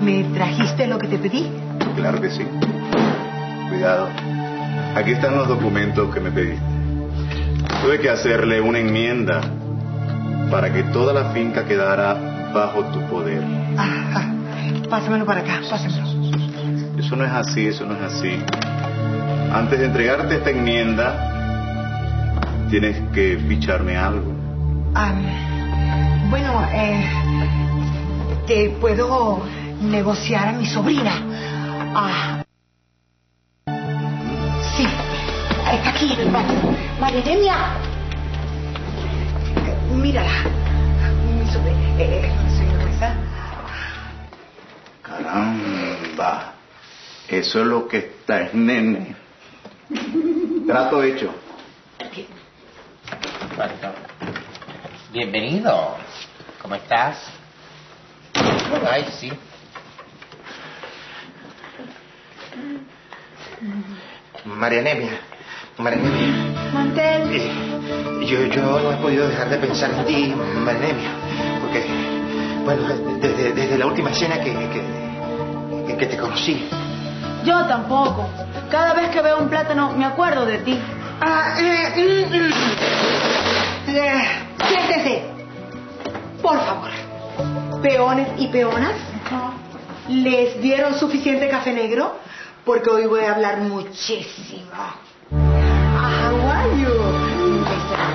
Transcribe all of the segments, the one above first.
¿Me trajiste lo que te pedí? Claro que sí. Cuidado. Aquí están los documentos que me pediste. Tuve que hacerle una enmienda para que toda la finca quedara bajo tu poder. Ajá. Pásamelo para acá, pásamelo. Eso no es así, eso no es así. Antes de entregarte esta enmienda, tienes que ficharme algo. Ah, bueno, eh, te puedo negociar a mi sobrina. Ah, sí, está aquí. María Eugenia. Mírala. Mi sobrina. Eh, señora Caramba. Eso es lo que está en nene. Trato hecho. Bienvenido. ¿Cómo estás? Ay, sí. María Nemia, María Nemia, Mantel. eh, yo, yo no he podido dejar de pensar en ti, María Nemia, porque, bueno, desde, desde la última escena que, que, que- que te conocí, Yo tampoco. Cada vez que veo un plátano me acuerdo de ti. Ah, eh, mm, mm. Eh, siéntese. Por favor. Peones y peonas, ¿les dieron suficiente café negro? Porque hoy voy a hablar muchísimo. Ah, How are you?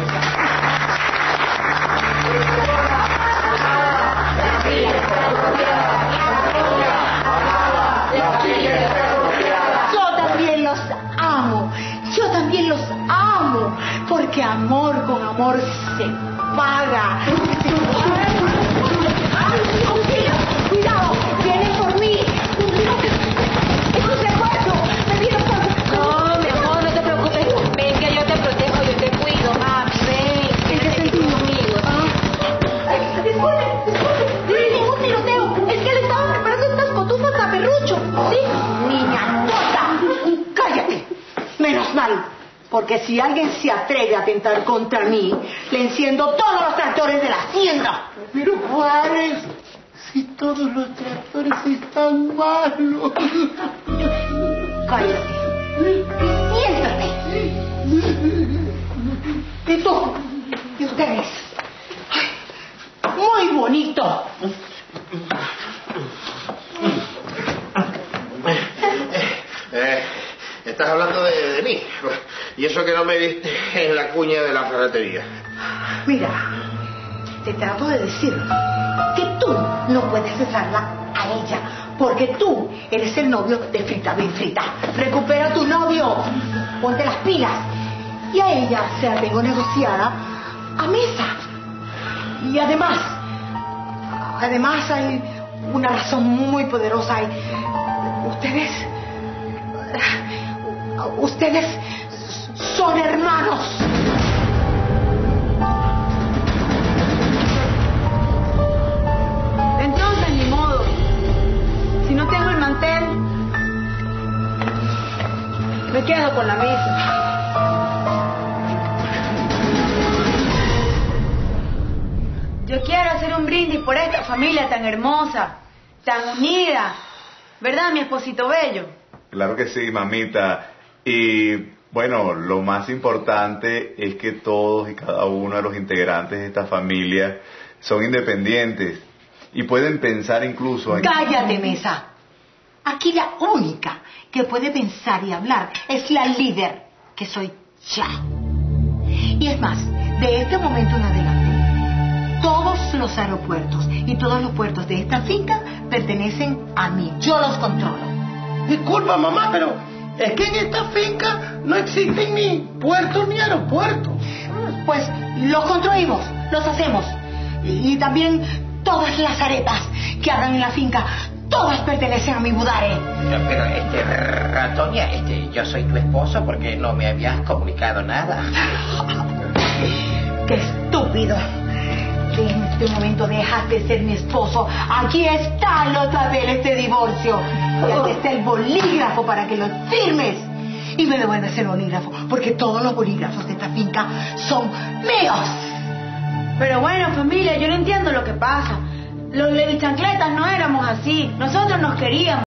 Yo también los amo. Yo también los amo. Porque amor con amor se paga. ¿Sí? Niña tonta. Cállate. Menos mal. Porque si alguien se atreve a atentar contra mí, le enciendo todos los tractores de la hacienda. Pero Juárez, si todos los tractores están malos. Cállate. Siéntate. Y tú. Y ustedes. Ay, muy bonito. eh, estás hablando de, mí, y eso que no me viste en la cuña de la ferretería. Mira, te trato de decir que tú no puedes besarla a ella, porque tú eres el novio de Frita Bien Frita. Recupera a tu novio, ponte las pilas. Y a ella se la tengo negociada a mesa. Y además, además hay una razón muy poderosa. Ustedes, ustedes son hermanos. Entonces, ni modo. Si no tengo el mantel, me quedo con la mesa. Yo quiero hacer un brindis por esta familia tan hermosa, tan unida. ¿Verdad, mi esposito bello? Claro que sí, mamita. Y bueno, lo más importante es que todos y cada uno de los integrantes de esta familia son independientes y pueden pensar incluso en... Cállate, mesa. Aquí la única que puede pensar y hablar es la líder, que soy yo. Y es más, de este momento en adelante, todos los aeropuertos y todos los puertos de esta finca pertenecen a mí. Yo los controlo. Disculpa, mamá, pero es que en esta finca no existen ni puertos ni aeropuertos. Pues los construimos, los hacemos. Y, y también todas las arepas que hagan en la finca, todas pertenecen a mi budare. Pero, este, Ratonia, este, yo soy tu esposo porque no me habías comunicado nada. ¡Qué estúpido! En este momento dejas de ser mi esposo. Aquí está el papel, este divorcio. Y aquí está el bolígrafo para que lo firmes. Y me devuelves el bolígrafo, porque todos los bolígrafos de esta finca son míos. Pero bueno, familia, yo no entiendo lo que pasa. Los levichancletas no éramos así. Nosotros nos queríamos.